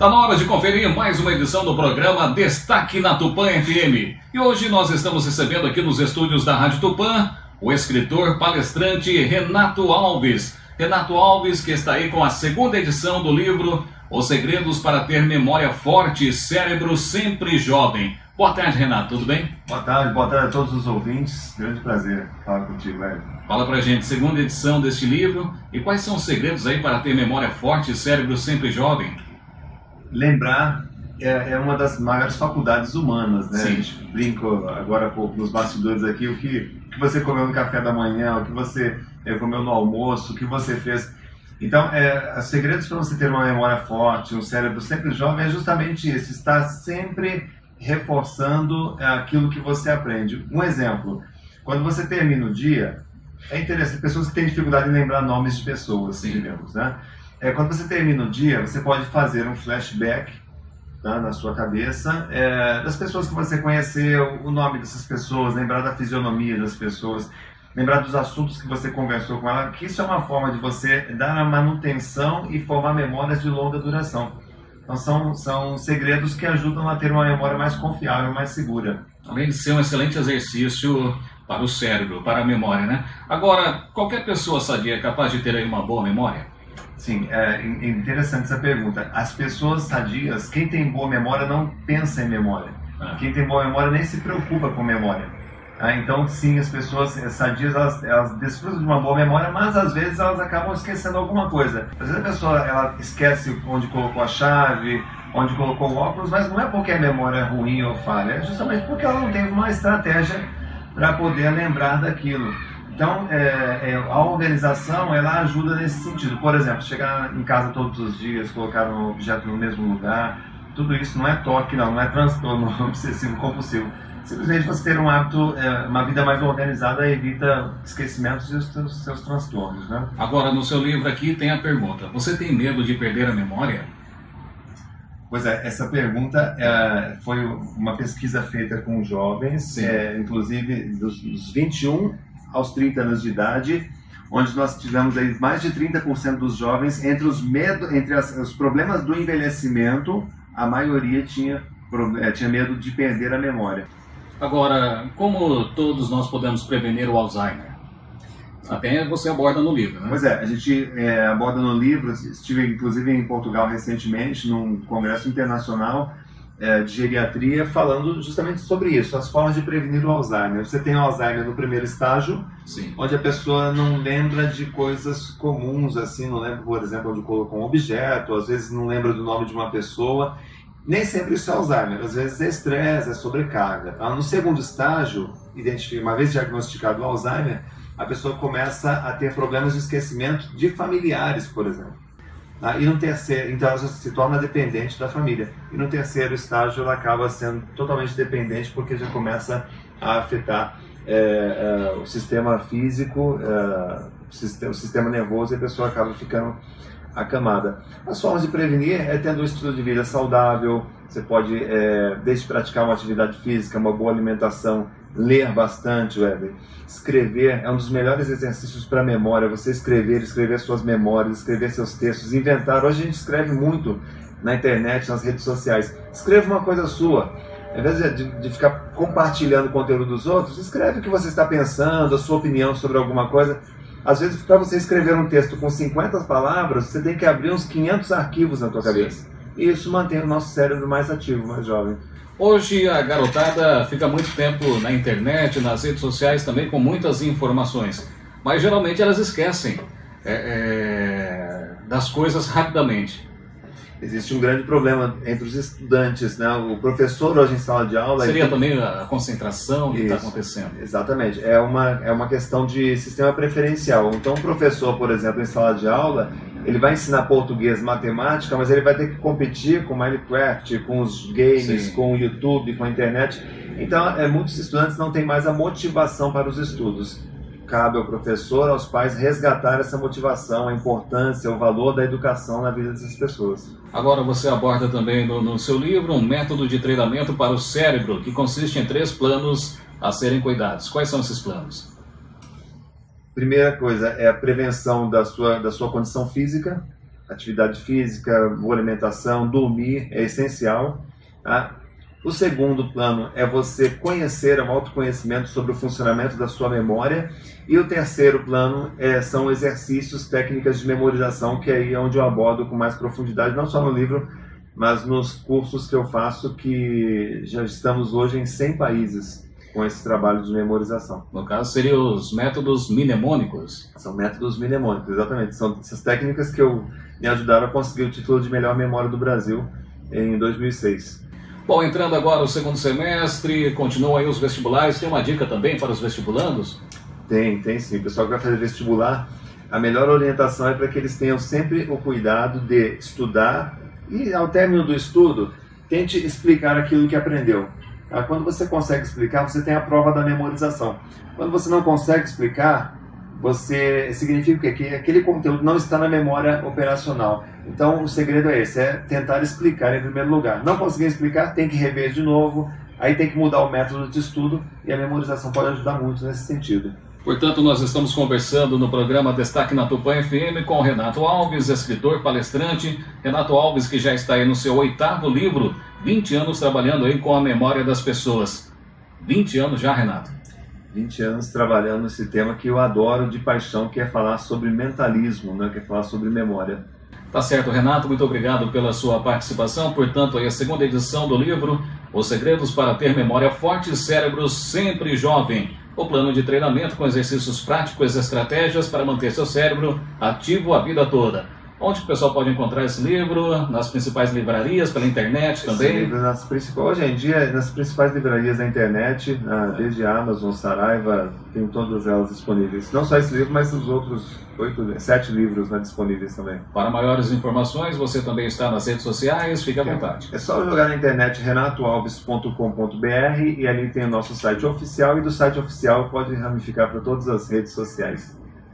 Tá na hora de conferir mais uma edição do programa Destaque na Tupã FM. E hoje nós estamos recebendo aqui nos estúdios da Rádio Tupã o escritor palestrante Renato Alves. Renato Alves que está aí com a segunda edição do livro Os Segredos para ter memória forte e cérebro sempre jovem. Boa tarde, Renato, tudo bem? Boa tarde, boa tarde a todos os ouvintes. Grande prazer falar contigo, velho. Fala pra gente, segunda edição deste livro, e quais são os segredos aí para ter memória forte e cérebro sempre jovem? Lembrar é, é uma das maiores faculdades humanas, né? Sim. A gente brinca agora há pouco nos bastidores aqui, o que, o que você comeu no café da manhã, o que você é, comeu no almoço, o que você fez. Então, é, os segredos para você ter uma memória forte, um cérebro sempre jovem, é justamente isso, estar sempre reforçando aquilo que você aprende. Um exemplo, quando você termina o dia, é interessante, pessoas que têm dificuldade em lembrar nomes de pessoas, Sim. digamos, né? É, quando você termina o dia, você pode fazer um flashback tá, na sua cabeça é, das pessoas que você conheceu, o nome dessas pessoas, lembrar da fisionomia das pessoas, lembrar dos assuntos que você conversou com ela, que isso é uma forma de você dar a manutenção e formar memórias de longa duração. Então são, são segredos que ajudam a ter uma memória mais confiável, mais segura. Além de ser um excelente exercício para o cérebro, para a memória, né? Agora, qualquer pessoa sadia é capaz de ter aí uma boa memória? Sim, é in- interessante essa pergunta. As pessoas sadias, quem tem boa memória não pensa em memória. Ah. Quem tem boa memória nem se preocupa com memória. Ah, então, sim, as pessoas sadias elas, elas desfrutam de uma boa memória, mas às vezes elas acabam esquecendo alguma coisa. Às vezes a pessoa ela esquece onde colocou a chave, onde colocou o óculos, mas não é porque a memória é ruim ou falha, é justamente porque ela não teve uma estratégia para poder lembrar daquilo. Então, é, é, a organização ela ajuda nesse sentido. Por exemplo, chegar em casa todos os dias, colocar um objeto no mesmo lugar, tudo isso não é toque, não, não é transtorno obsessivo compulsivo. Simplesmente você ter um hábito, é, uma vida mais organizada evita esquecimentos e os seus, seus transtornos, né? Agora, no seu livro aqui tem a pergunta: Você tem medo de perder a memória? Pois é, essa pergunta é, foi uma pesquisa feita com jovens, é, inclusive dos, dos 21 aos 30 anos de idade, onde nós tivemos aí mais de 30% dos jovens entre os medo, entre as- os problemas do envelhecimento, a maioria tinha eh, tinha medo de perder a memória. Agora, como todos nós podemos prevenir o Alzheimer? Até você aborda no livro, né? Pois é, a gente é, aborda no livro, estive inclusive em Portugal recentemente, num congresso internacional é, de geriatria, falando justamente sobre isso, as formas de prevenir o Alzheimer. Você tem o Alzheimer no primeiro estágio, Sim. onde a pessoa não lembra de coisas comuns, assim, não lembra, por exemplo, onde colocou um objeto, às vezes não lembra do nome de uma pessoa. Nem sempre isso é Alzheimer, às vezes é estresse, é sobrecarga. tá? No segundo estágio, identifica- uma vez diagnosticado o Alzheimer, a pessoa começa a ter problemas de esquecimento de familiares, por exemplo. Tá? E no terceiro, então ela se torna dependente da família. E no terceiro estágio ela acaba sendo totalmente dependente porque já começa a afetar é, é, o sistema físico, é, o, sistema, o sistema nervoso e a pessoa acaba ficando acamada. As formas de prevenir é tendo um estilo de vida saudável, você pode, é, desde praticar uma atividade física, uma boa alimentação, ler bastante, Weber. Escrever é um dos melhores exercícios para a memória, você escrever, escrever suas memórias, escrever seus textos, inventar. Hoje a gente escreve muito na internet, nas redes sociais. Escreva uma coisa sua. Ao invés de, de- ficar compartilhando o conteúdo dos outros, escreve o que você está pensando, a sua opinião sobre alguma coisa. Às vezes, para você escrever um texto com 50 palavras, você tem que abrir uns 500 arquivos na tua cabeça. E isso mantém o nosso cérebro mais ativo, mais jovem. Hoje a garotada fica muito tempo na internet, nas redes sociais também com muitas informações, mas geralmente elas esquecem é, é, das coisas rapidamente. Existe um grande problema entre os estudantes, né? O professor hoje em sala de aula... Seria ele- também a concentração que está acontecendo. Exatamente. É uma, é uma questão de sistema preferencial. Então, um professor, por exemplo, em sala de aula, ele vai ensinar português, matemática, mas ele vai ter que competir com Minecraft, com os games, Sim. com o YouTube, com a internet. Então, é, muitos estudantes não têm mais a motivação para os estudos. Cabe ao professor, aos pais, resgatar essa motivação, a importância, o valor da educação na vida dessas pessoas. Agora você aborda também no, no seu livro um método de treinamento para o cérebro que consiste em três planos a serem cuidados. Quais são esses planos? Primeira coisa é a prevenção da sua, da sua condição física, atividade física, boa alimentação, dormir é essencial. Tá? O segundo plano é você conhecer, é um autoconhecimento sobre o funcionamento da sua memória. E o terceiro plano é, são exercícios, técnicas de memorização, que aí é onde eu abordo com mais profundidade, não só no livro, mas nos cursos que eu faço, que já estamos hoje em 100 países com esse trabalho de memorização. No caso, seriam os métodos mnemônicos. São métodos mnemônicos, exatamente. São essas técnicas que eu, me ajudaram a conseguir o título de melhor memória do Brasil em 2006. Bom, entrando agora o segundo semestre, continuam aí os vestibulares. Tem uma dica também para os vestibulandos? Tem, tem sim. O pessoal que vai fazer vestibular, a melhor orientação é para que eles tenham sempre o cuidado de estudar e, ao término do estudo, tente explicar aquilo que aprendeu. Tá? Quando você consegue explicar, você tem a prova da memorização. Quando você não consegue explicar, você significa que aquele conteúdo não está na memória operacional. Então, o segredo é esse, é tentar explicar em primeiro lugar. Não conseguir explicar, tem que rever de novo, aí tem que mudar o método de estudo e a memorização pode ajudar muito nesse sentido. Portanto, nós estamos conversando no programa Destaque na Tupã FM com Renato Alves, escritor, palestrante. Renato Alves, que já está aí no seu oitavo livro, 20 anos trabalhando aí com a memória das pessoas. 20 anos já, Renato? 20 anos trabalhando nesse tema que eu adoro de paixão, que é falar sobre mentalismo, né? que é falar sobre memória. Tá certo, Renato, muito obrigado pela sua participação. Portanto, aí a segunda edição do livro Os Segredos para Ter Memória Forte e Cérebro Sempre Jovem. O plano de treinamento com exercícios práticos e estratégias para manter seu cérebro ativo a vida toda. Onde o pessoal pode encontrar esse livro? Nas principais livrarias, pela internet também? Esse livro nas principais, hoje em dia, nas principais livrarias da internet, desde Amazon, Saraiva, tem todas elas disponíveis. Não só esse livro, mas os outros oito, sete livros né, disponíveis também. Para maiores informações, você também está nas redes sociais, fique à vontade. É só jogar na internet renatoalves.com.br e ali tem o nosso site oficial e do site oficial pode ramificar para todas as redes sociais.